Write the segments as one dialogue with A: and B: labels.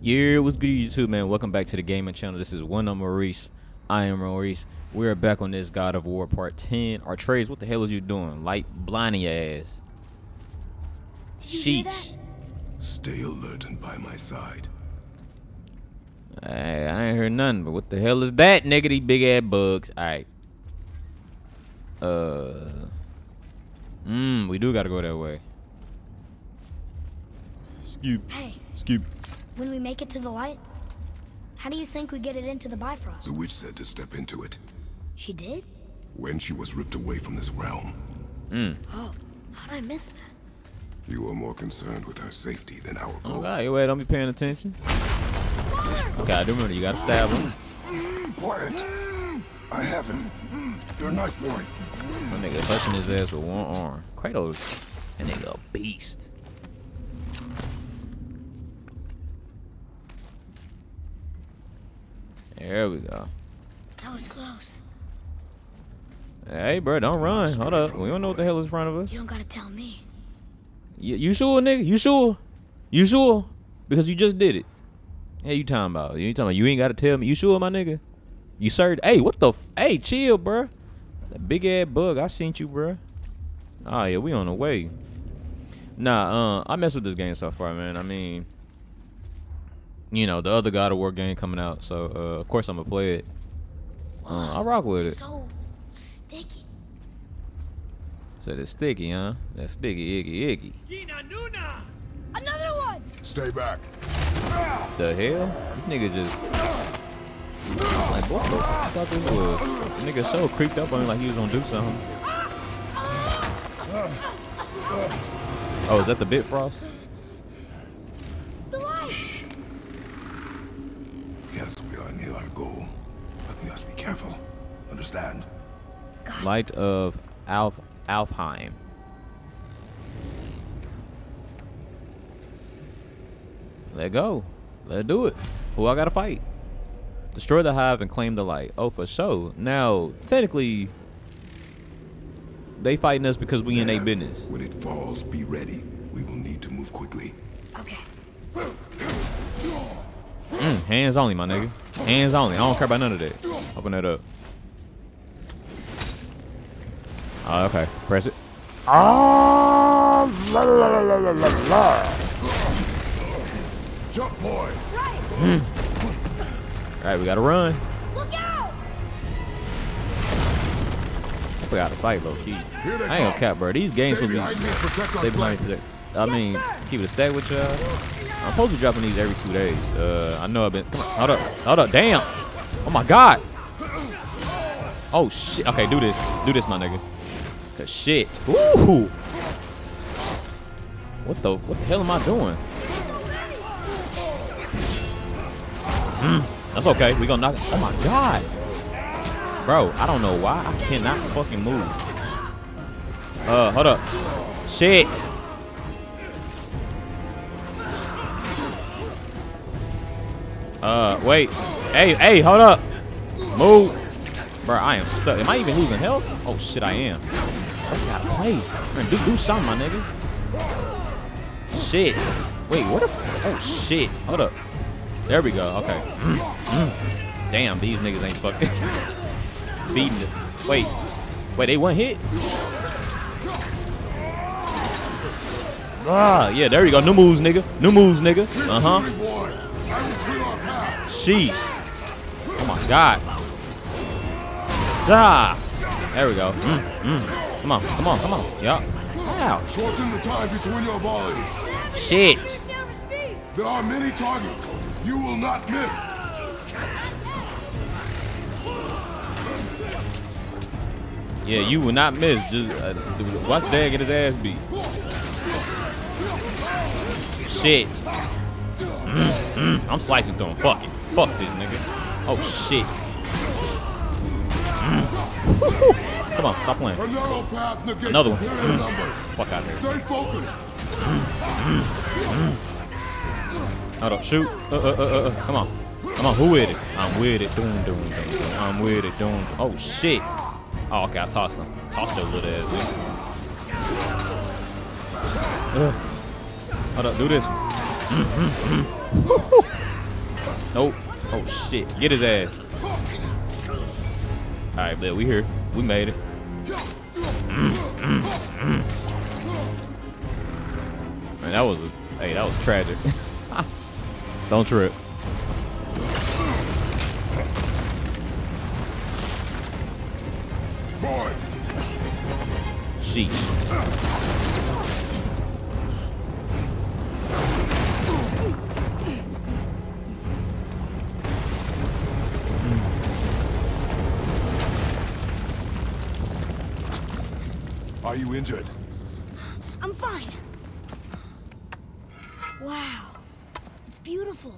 A: Yeah, what's good YouTube, man? Welcome back to the gaming channel. This is 1UP Maurice. I am Maurice. We are back on this God of War Part 10. Atreus, what the hell is you doing? Light blinding your ass.
B: Did you hear
A: Sheesh.
C: Stay alert and by my side.
A: I, I ain't heard nothing, but what the hell is that, nigga? These big ass bugs. Alright. Uh. Mmm, we do gotta go that way. Scoop.
B: Hey,
A: Skip.
B: When we make it to the light, how do you think we get it into the Bifrost?
C: The witch said to step into it
B: She did?
C: when she was ripped away from this realm. Hmm.
B: Oh, how'd I miss that?
C: You were more concerned with her safety than our goal.
A: Alright, wait, don't be paying attention. Okay, I do remember you gotta stab him.
C: Quiet. I have him. Your knife boy.
A: My nigga touching his ass with one arm. Kratos, that nigga a beast. There we go.
B: That was close.
A: Hey, bro, don't run. Hold up. We don't know what the hell is in front of us.
B: You don't gotta tell me.
A: You, you sure, nigga? You sure? You sure? Because you just did it. Hey, you talking about? You talking about? You ain't gotta tell me. You sure, my nigga? You certain? Hey, what the? F hey, chill, bruh. That big ass bug. I seen you, bruh. Oh yeah, we on the way. Nah, uh, I mess with this game so far, man. I mean, you know, the other God of War game coming out, so uh, of course I'm gonna play it. Uh, I rock with it.
B: So sticky.
A: So it's sticky, huh? That sticky, icky, icky.
B: Another one!
C: Stay back.
A: The hell? This nigga just like what the fuck I thought this was? The nigga so creeped up on him like he was gonna do something. Oh, is that the Bifrost?
B: The
C: we are near our but we must be careful. Understand?
A: Light of Alf Alfheim. Let go. Let do it. Who I gotta fight? Destroy the hive and claim the light. Oh, for sure. Now, technically, they fighting us because we in their
C: There.
A: business.
C: When it falls, be ready. We will need to move quickly.
B: Okay.
A: Mm, hands only, my nigga. Hands only. I don't care about none of that. Open that up. Oh, okay. Press it. Ah, la, la, la, la, la, la.
C: Jump, boy. Right.
A: All right, we gotta run.
B: Look out!
A: I forgot to fight low key. I ain't gonna cap, bro. These games
C: Stay
A: be. to
C: behind me and protect
A: I mean, keep it a stack with y'all. I'm supposed to be dropping these every two days. Uh, I know I've been. Come on, hold up, hold up. Damn. Oh my god. Oh shit. Okay, do this. Do this, my nigga. Cause shit. Ooh. What the? What the hell am I doing? Mm, that's okay. We gonna knock. Oh my god. Bro, I don't know why I cannot fucking move. Uh, hold up. Shit. Uh, wait. Hey, hey, hold up. Move. Bro, I am stuck. Am I even losing health? Oh, shit, I am. I gotta play. Man, do, do something, my nigga. Shit. Wait, what the Oh, shit. Hold up. There we go. Okay. Damn, these niggas ain't fucking beating it. Wait. Wait, they one hit? Ah, yeah, there you go. New moves, nigga. New moves, nigga. Uh-huh. Sheesh. Oh my god. Ah. There we go. Mm, mm. Come on, come on, come on. Yup. Wow.
C: Shorten the time between your volleys.
A: Shit.
C: There are many targets. You will not miss.
A: Yeah, you will not miss. Just uh, watch Dad get his ass beat. Shit. Mm, mm. I'm slicing through him. Fuck it. Fuck this nigga. Oh shit. Mm. Come on, stop playing.
C: A
A: Another one. Mm. Fuck out of here.
C: Stay focused.
A: Hold up, shoot. Uh, uh, uh, uh, uh. Come on. Come on, who with it? I'm with it. Doom, doom, doom, doom. I'm with it. Doom. Oh, shit. Oh, okay, I tossed him. Tossed that little ass. Ugh. Hold up, do this. Oh, oh shit. Get his ass. Alright, but we here. We made it. Mm, mm, mm. Man, that was a, hey, that was tragic. Don't trip.
C: Boy!
A: Sheesh.
C: Are you injured?
B: I'm fine. Wow. It's beautiful.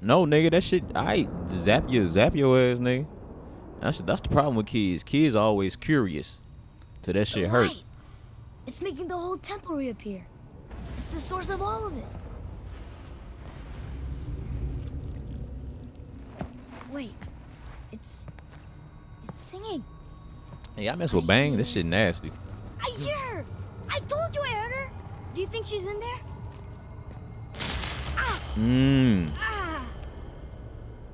A: No, nigga, that shit. I zap your zap your ass, nigga. That's that's the problem with kids. Kids are always curious. To that shit hurt.
B: It's making the whole temple reappear. It's the source of all of it. Wait. It's it's singing.
A: Hey, I mess with Bang. This shit nasty.
B: I hear her. I told you I heard her. Do you think she's in there?
A: Mmm.
B: Ah.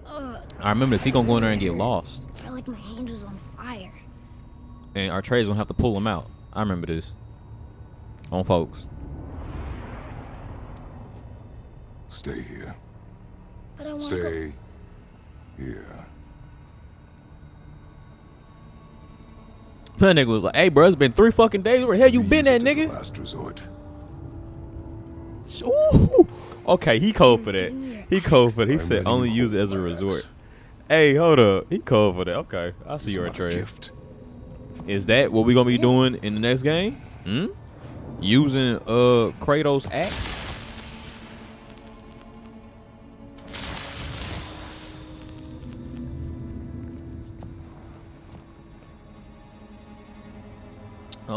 B: Ugh.
A: I remember that he gonna go in there and get lost,
B: I felt like my hand was on fire.
A: and Atreus gonna have to pull him out. I remember this. On folks.
C: Stay here.
B: But I want to go.
C: Stay here.
A: That nigga was like, "Hey, bro, it's been three fucking days. Where the hell you been at, nigga?"
C: Last resort.
A: Ooh. Okay, he cold for that. He cold for that. He said only use it as a resort. Hey, hold up. He cold for that. Okay, I'll see your trade. Is that what we gonna be doing in the next game? Hmm? Using uh Kratos' axe?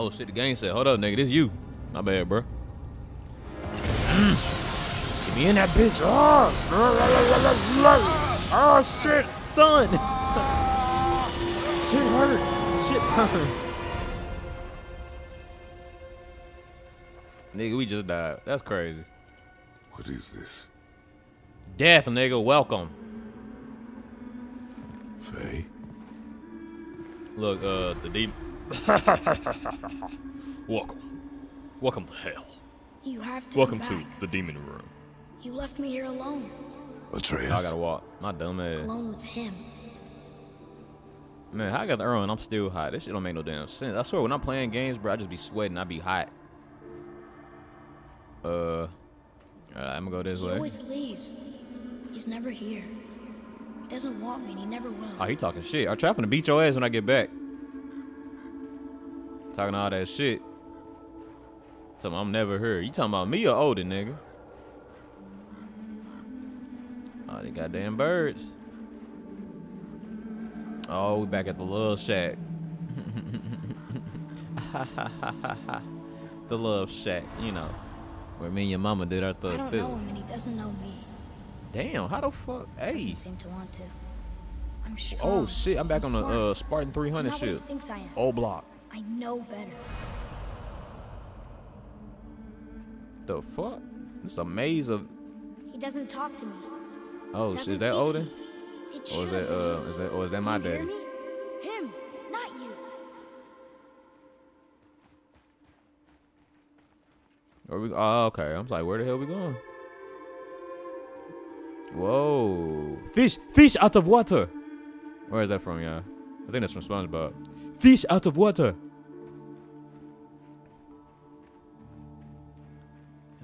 A: Oh shit, the game said, hold up, nigga, this you. My bad, bro. Get me in that bitch. Oh, oh shit, son. shit hurt. Shit hurt. Nigga, we just died. That's crazy.
C: What is this?
A: Death, nigga, welcome.
C: Faye?
A: Look, uh, the demon. welcome. Welcome to hell.
B: You have to
A: Welcome to the demon room.
B: You left me here alone.
C: Atreus?
A: I gotta walk. My dumb ass.
B: Alone with him.
A: Man, how I got the Earl and I'm still hot. This shit don't make no damn sense. I swear, when I'm playing games, bro, I just be sweating. I be hot. Uh, uh I'm gonna go this
B: He
A: way.
B: always leaves. He's never here. He doesn't want me and he never will.
A: Oh, he talking shit. I'm trying to beat your ass when I get back. Talking all that shit. Tell me I'm never here. You talking about me or Odin, nigga? Oh, they goddamn birds. Oh, we back at the love shack. the love shack, you know. Where me and your mama did our thug I
B: don't know him and he doesn't know me.
A: Damn, how the fuck? Hey.
B: Doesn't seem to want to. I'm strong.
A: Oh shit, I'm back on the uh, Spartan 300
B: not what
A: shit.
B: thinks I am.
A: O block.
B: I know better.
A: The fuck? It's a maze of.
B: He doesn't talk to me.
A: Oh, is that Odin? Or is that uh? Is that or is that my daddy?
B: Him, not you.
A: Are we? Oh, okay. I'm like, where the hell we going? Whoa! Fish, fish out of water. Where is that from, y'all? I think that's from SpongeBob. Fish out of water.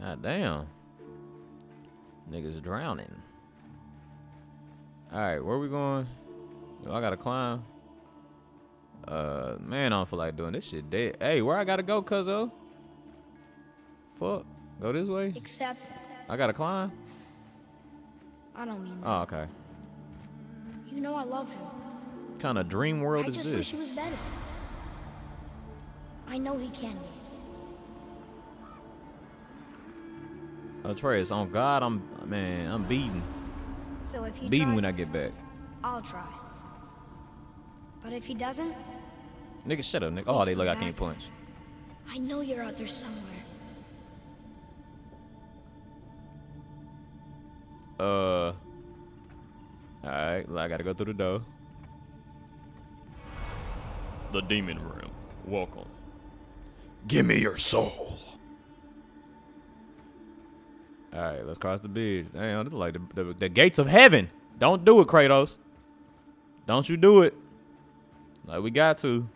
A: God damn. Niggas drowning. All right, where we going? Yo, I gotta climb. Uh, man, I don't feel like doing this shit. Dead. Hey, where I gotta go, cuzzo? Fuck. Go this way.
B: Except,
A: I gotta climb.
B: I don't mean that.
A: Oh, okay.
B: You know I love him.
A: What kind of dream world
B: I
A: is I
B: just
A: this?
B: wish he was better. I know he can be.
A: Atreus, on God, I'm man, I'm beating,
B: So if he
A: beating when I get back.
B: I'll try. But if he doesn't,
A: Nigga, shut up, nigga. Oh, they look, I
B: come
A: can't punch.
B: I know you're out there somewhere.
A: Uh, right, I gotta go through the door. The demon room. Welcome.
C: Give me your soul.
A: All right, let's cross the bridge. Damn, this is like the, the, the gates of heaven. Don't do it, Kratos. Don't you do it. Like we got to.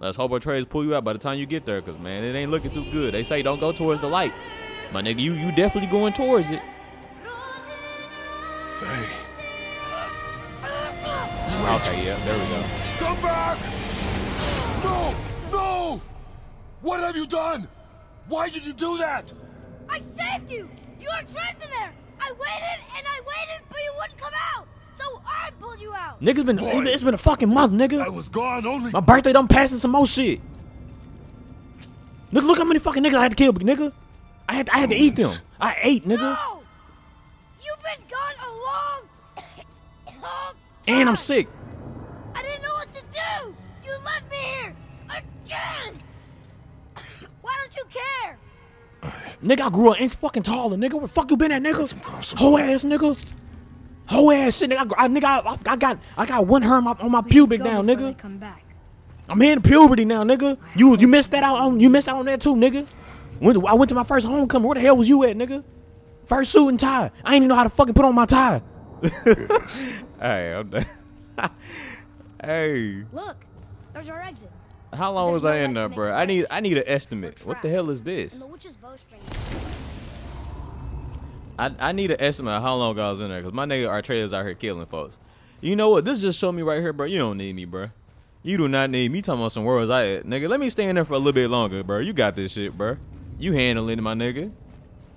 A: Let's hope Atreus pull you out by the time you get there, cause man, it ain't looking too good. They say don't go towards the light. My nigga, you you definitely going towards it.
C: Hey,
A: Okay, yeah, there we go.
C: come back! No! No! What have you done? Why did you do that?
B: I saved you! You were trapped in there! I waited and I waited, but you wouldn't come out! So I pulled you out!
A: Niggas been
C: Boy.
A: it's been a fucking month, nigga!
C: I was gone only.
A: My birthday done passing some more shit. Look, look how many fucking niggas I had to kill, nigga. I had I had to eat them. I ate, nigga.
B: No! You've been gone a long, long
A: And I'm sick.
B: I didn't know what to do! You left me here! Again! Why don't you care?
A: Nigga, I grew an inch fucking taller, nigga. Where the fuck you been at, nigga?
C: impossible.
A: Whole ass, nigga. Whole ass shit, nigga. I, nigga, I, I got, I got one hair on my, on my pubic now, nigga.
B: Come back.
A: I'm in puberty now, nigga. You, you missed that out on, you missed out on that too, nigga. When I went to my first homecoming, where the hell was you at, nigga? First suit and tie. I ain't even know how to fucking put on my tie. hey, I'm done. hey,
B: Look, there's our exit.
A: How long was I in there, bro? I need. I need an estimate. What the hell is this?
B: the witch's bowstring.
A: I, I need an estimate of how long I was in there because my nigga Artreyas out here killing folks. You know what? This just showed me right here, bro. You don't need me, bro. You do not need me talking about some words I at. Nigga, let me stay in there for a little bit longer, bro. You got this shit, bro. You handling it, my nigga.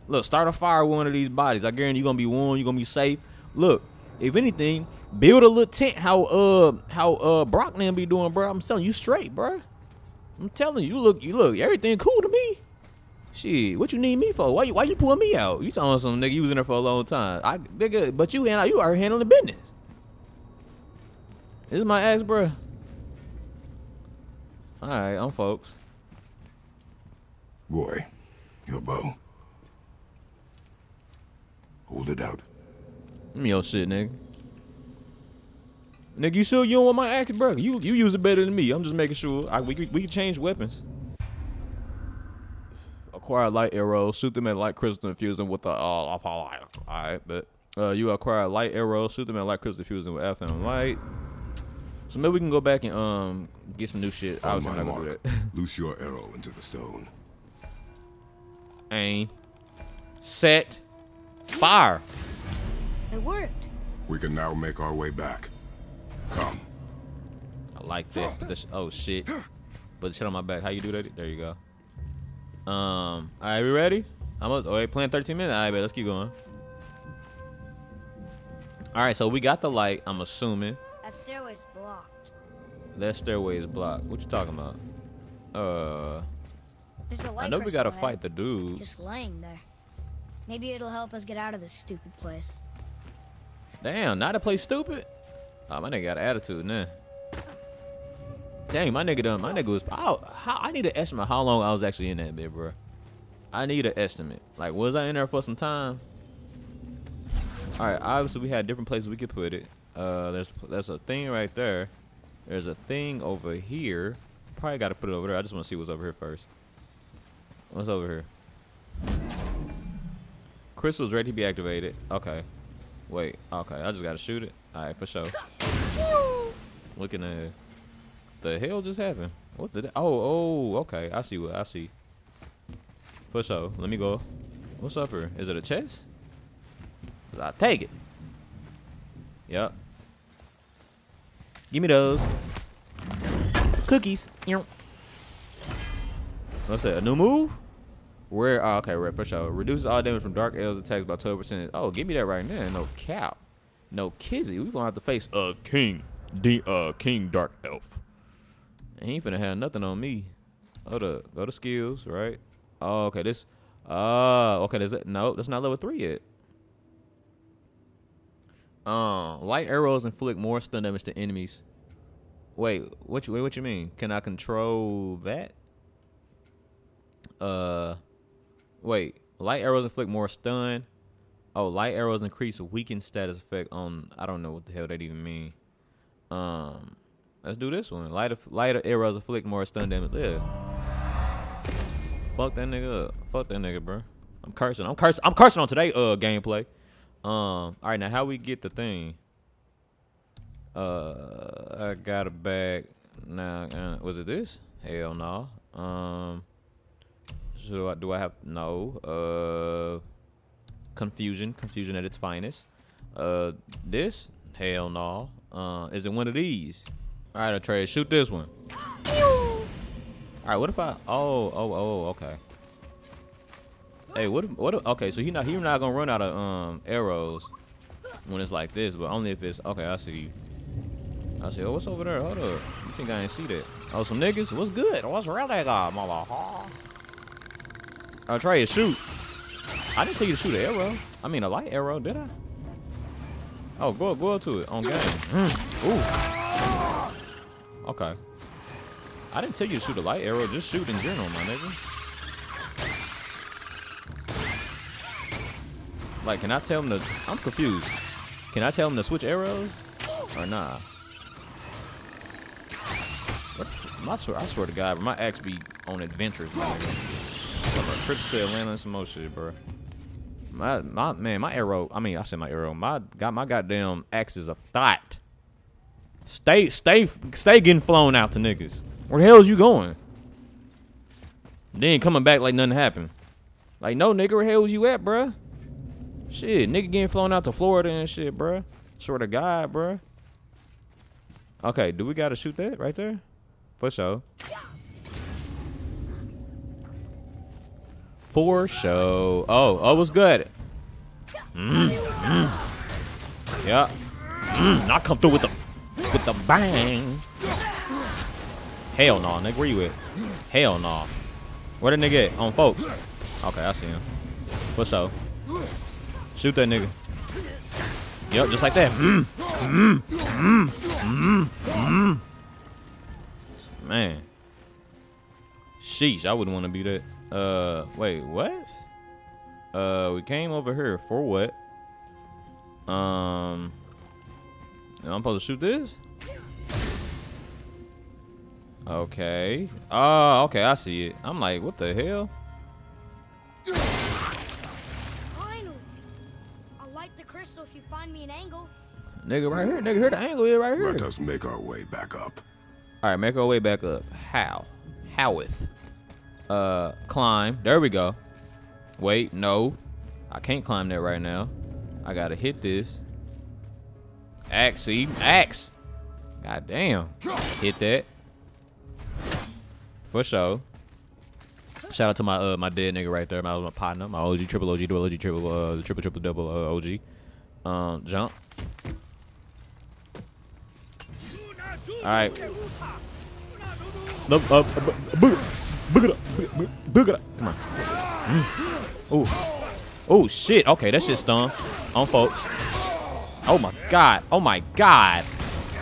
A: Look, start a fire with one of these bodies. I guarantee you gonna be warm, you gonna be safe. Look, if anything, build a little tent how uh how uh Brock be doing, bro. I'm telling you straight, bro. I'm telling you, you look, you look, everything cool to me. Shit, what you need me for? Why you why you pulling me out? You talking some nigga you was in there for a long time. I nigga, but you handle you are handling the business. This is my ass, bro. Alright, I'm folks.
C: Boy, your bow. Hold it out.
A: Give me your shit, nigga. Nigga, you sure you don't want my axe, bro? You you use it better than me. I'm just making sure. I, we, we can change weapons. Acquire light arrows. Shoot them at light crystal and fuse them with the uh, off all light. Alright, but uh, you acquire light arrows. Shoot them at light crystal fuse them with FM light. So maybe we can go back and um get some new shit. I was gonna do that.
C: loose your arrow into the stone.
A: Aim. Set. Fire.
B: It worked.
C: We can now make our way back. Come.
A: I like that. Put the oh shit. Put the shit on my back. How you do that? There you go. Um. All right, we ready? I'm oh, wait, playing 13 minutes. All right, bet. Let's keep going. All right, so we got the light. I'm assuming
B: That stairway's blocked.
A: that stairway is blocked. What you talking about? Uh,
B: There's a light
A: I know we gotta fight the dude.
B: Just laying there. Maybe it'll help us get out of this stupid place.
A: Damn, not to play stupid. Oh, my nigga got an attitude now. Dang, my nigga done. My nigga was. How, how, I need an estimate how long I was actually in that bit, bro. I need an estimate. Like, was I in there for some time? All right. Obviously, we had different places we could put it. Uh, there's there's a thing right there. There's a thing over here. Probably got to put it over there. I just want to see what's over here first. What's over here? Crystal's ready to be activated. Okay. Wait. Okay. I just gotta shoot it. All right, for sure. Looking at the hell just happened. What the? Oh, oh. Okay. I see what I see. For sure. Let me go. What's up here? Is it a chest? Cause I take it. Yep. Give me those. Cookies. What's that? A new move? Where? Oh, okay, right for sure. Reduces all damage from dark elves attacks by 12%. Oh, give me that right now. No cow. No kizzy. We're gonna have to face a king. D uh King Dark Elf. He ain't finna have nothing on me. Hold up. Go to skills, right? Oh, okay. This uh okay, does it no, that's not level three yet. Uh, light arrows inflict more stun damage to enemies. Wait, what you wait, what you mean? Can I control that? Uh Wait, light arrows inflict more stun. Oh, light arrows increase weakened status effect on. I don't know what the hell that even mean. Um, let's do this one. Lighter, lighter arrows inflict more stun damage. Yeah. Fuck that nigga up. Fuck that nigga, bro. I'm cursing. I'm cursing. I'm cursing on today. Uh, gameplay. Um. All right, now how we get the thing? Uh, I got a bag. Now, uh, was it this? Hell no. Um. So do I, do I have no? Uh, confusion, confusion at its finest. Uh, this? Hell no. Uh, is it one of these? All right, Atreus, shoot this one. All right, what if I? Oh, oh, oh, okay. Hey, what? What? Okay, so he not he not gonna run out of um arrows when it's like this, but only if it's okay. I see. I see. Oh, what's over there? Hold up. You think I ain't see that? Oh, some niggas. What's good? What's around that guy, mother? I'll try to shoot. I didn't tell you to shoot an arrow. I mean a light arrow, did I? Oh, go go up to it on game. Mm. Ooh. Okay. I didn't tell you to shoot a light arrow. Just shoot in general, my nigga. Like, can I tell him to? I'm confused. Can I tell him to switch arrows or nah? What, swear, I swear to God, my axe be on adventures, my nigga. Trips to Atlanta and some more shit, bro. My my man, my arrow. I mean, I said my arrow. My got my goddamn axe is a thought. Stay, stay, stay getting flown out to niggas. Where the hell is you going? Then coming back like nothing happened. Like, no, nigga, where the hell was you at, bruh? Shit, nigga getting flown out to Florida and shit, bruh. Sort of guy, bruh. Okay, do we gotta shoot that right there? For sure. For sure. Oh, oh, was good. Mm, mm. Yeah. Mm, not come through with the with the bang. Hell no, nigga. Where you at? Hell no. Where the nigga at? On folks. Okay, I see him. For sure. Shoot that nigga. Yep, just like that. Mm, mm, mm, mm, mm. Man. Sheesh, I wouldn't want to be that. Uh, wait, what? Uh, we came over here for what? Um, I'm supposed to shoot this? Okay. Oh, okay, I see it. I'm like, what the hell?
B: Finally. I'll light the crystal if you find me an angle.
A: Nigga, right here. Nigga, here the angle is right here.
C: Let us make our way back up.
A: All right, make our way back up. How? Howith. Uh, climb. There we go. Wait, no. I can't climb that right now. I gotta hit this. Axe, see? Axe! God damn. Hit that. For sure. Shout out to my uh my dead nigga right there, my, my partner, my OG, triple OG, double OG, triple uh the triple triple double uh, OG. Um jump. Alright. Look up Boog it up. Boog it up. Come on. Mm. Ooh. Oh, shit. Okay, that shit stung. On folks. Oh, my God. Oh, my God.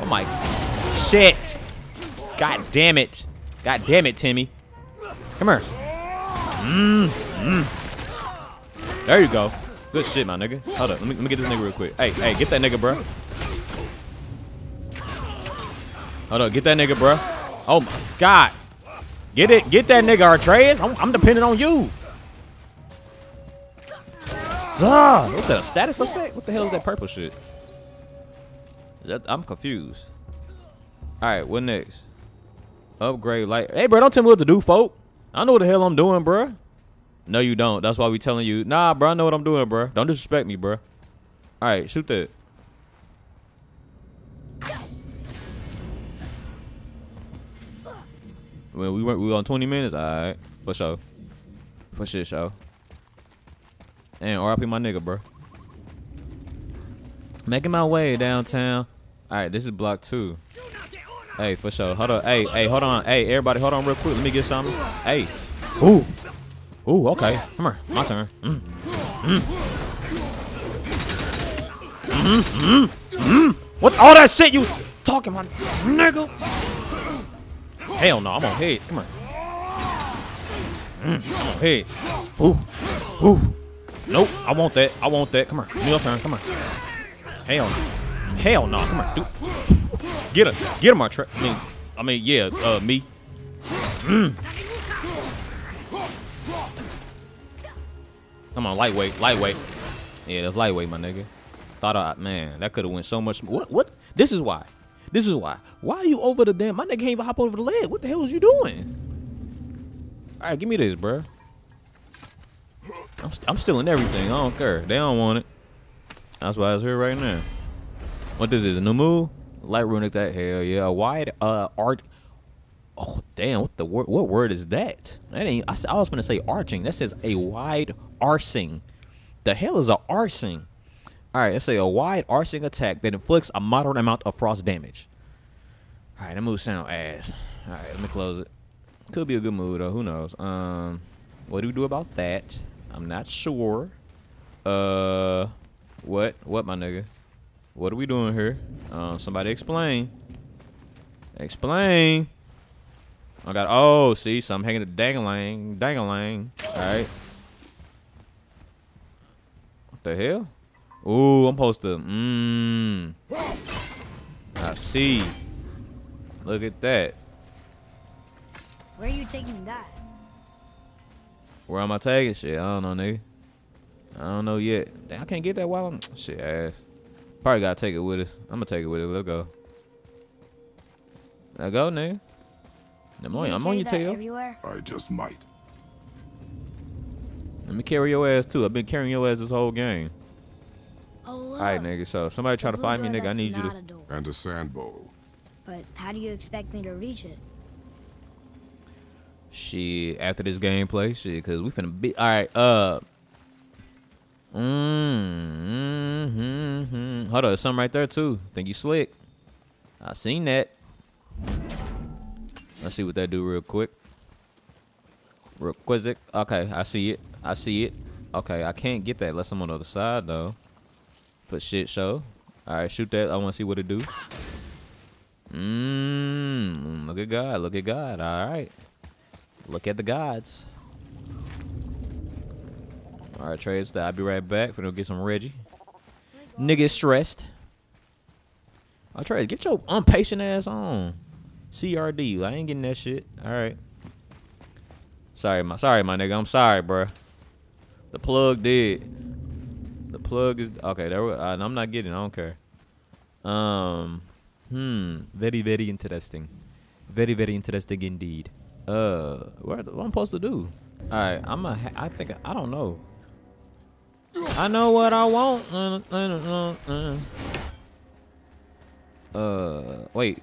A: Oh, my shit. God damn it. God damn it, Timmy. Come here. Mm, mm. There you go. Good shit, my nigga. Hold up. Let me, let me get this nigga real quick. Hey, hey, get that nigga, bro. Hold up. Get that nigga, bro. Oh, my God. Get it, get that nigga Artreus. I'm, I'm depending on you. Duh. What's that? A status effect? What the hell is that purple shit? That, I'm confused. All right, what next? Upgrade light. Hey, bro, don't tell me what to do, folk. I know what the hell I'm doing, bro. No, you don't. That's why we telling you. Nah, bro, I know what I'm doing, bro. Don't disrespect me, bro. All right, shoot that. We went we on 20 minutes. All right, for sure. For shit show. And RIP my nigga, bro. Making my way downtown. All right, this is block two. Hey, for sure. Hold on. Hey, hey, hold on. Hey, everybody, hold on real quick. Let me get something. Hey. Ooh. Ooh, okay. Come here. My turn. Mm. Mm. Mm, mm, mm. What all that shit you talking about, nigga? Hell no, I'm on heads. Come on. Mm, I'm on heads. Ooh. Ooh. Nope. I want that. I want that. Come on. Your turn. Come on. Hell no. Hell no. Come on. Dude. Get her. Get him, Artrey. I mean, I mean, yeah, uh, me. Mm. Come on, lightweight, lightweight. Yeah, that's lightweight, my nigga. Thought I, man, that could have went so much. What? What? This is why. This is why. Why are you over the damn? My nigga can't even hop over the leg. What the hell was you doing? All right, give me this, bro. I'm, st I'm stealing everything. I don't care. They don't want it. That's why it's here right now. What this is? A new move? Light runic that hell yeah. A wide uh art. Oh damn! What the word? What word is that? That ain't. I, I was gonna say arching. That says a wide arcing. The hell is a arcing? All right, let's say a wide arcing attack that inflicts a moderate amount of frost damage. All right, that move sound ass. All right, let me close it. Could be a good move though. Who knows? Um, what do we do about that? I'm not sure. Uh, what? What, my nigga? What are we doing here? Uh, somebody explain. Explain. I got. Oh, see, so I'm hanging the dangling, dangling. All right. What the hell? Ooh, I'm supposed to. Mmm. I see. Look at that.
B: Where are you taking that?
A: Where am I taking? Shit, I don't know, nigga. I don't know yet. Damn, I can't get that while I'm. Shit, ass. Probably gotta take it with us. I'm gonna take it with us. Let's go. Let's go, nigga. I'm on,
B: You
A: I'm on your tail.
B: Everywhere?
C: I just might.
A: Let me carry your ass too. I've been carrying your ass this whole game.
B: Oh, look.
A: All right, nigga. So somebody try to find me, nigga. I need you to.
B: a.
C: And a sand bowl.
B: But how do you expect me to reach it?
A: Shit, after this gameplay, shit, cause we finna be all right. Uh, mm, mm, mm, hold on, there's something right there too. Think you slick? I seen that. Let's see what that do real quick. Real quick. Okay, I see it. I see it. Okay, I can't get that unless I'm on the other side though. For shit show. All right, shoot that. I want to see what it do. Mmm. Look at God. Look at God. All right. Look at the gods. All right, trades. I'll be right back. Gonna get some Reggie. Nigga stressed. I trade. Get your impatient ass on. CRD. I ain't getting that shit. All right. Sorry, my sorry, my nigga. I'm sorry, bro. The plug did. The plug is okay. There, we- uh, I'm not getting. I don't care. Um. Hmm. Very, very interesting. Very, very interesting indeed. Uh, what, what I'm supposed to do? All right, I'm a. I think I don't know. I know what I want. Uh, uh, uh, uh. Uh, wait.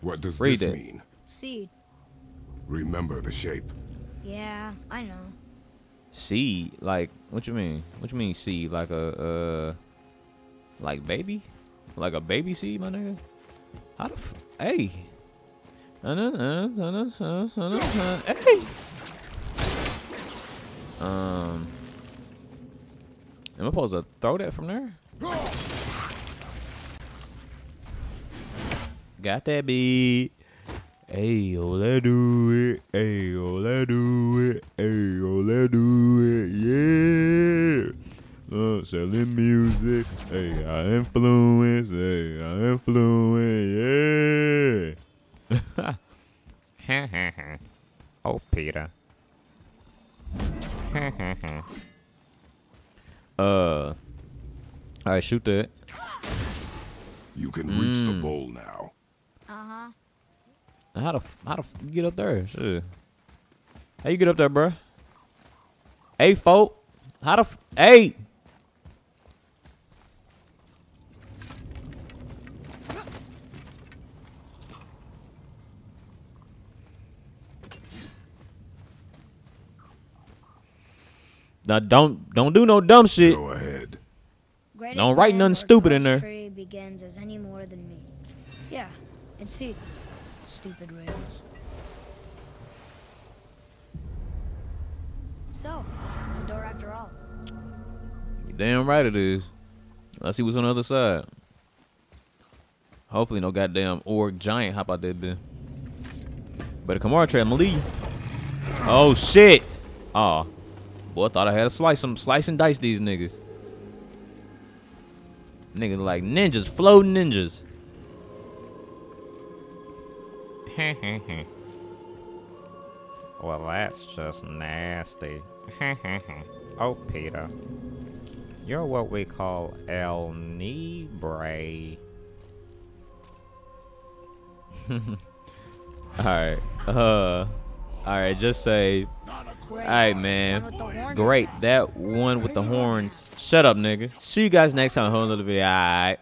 C: What does
A: Read
C: this
A: it.
C: mean?
B: Seed.
C: Remember the shape.
B: Yeah, I know.
A: Seed? Like, what you mean? What you mean seed? Like a, uh, like baby? Like a baby seed, my nigga? How the f- hey? Hey! Um, am I supposed to throw that from there? Got that beat. Hey, yo, let do it. Hey, yo, let do it. Hey, yo, let do it. Yeah. Uh, selling music. Hey, I influence. Hey, I influence. Yeah. oh, Peter. uh. All right, shoot that.
C: You can reach the
A: Mm.
C: bowl now.
B: Uh-huh.
A: How the f- how the f- you get up there? Shit. How you get up there, bruh? Hey, folk. How the f- hey? Now don't don't do no dumb shit.
C: Go ahead.
B: Greatest
A: Don't write nothing stupid in there.
B: Begins as any more than me. Yeah, it's Seed. Stupid rails. So, it's a door after all.
A: Damn right it is. Let's see what's on the other side. Hopefully no goddamn orc giant hop out that bitch. Better come on. I'm gonna. Oh shit. Aw. Boy, I thought I had to slice some, slice and dice these niggas. Niggas like ninjas, flow ninjas.
D: well, that's just nasty. oh, Peter. You're what we call El Nibre.
A: Alright. Uh Alright, just say Alright man. Great. That one with the horns. Shut up, nigga. See you guys next time on another video. Alright.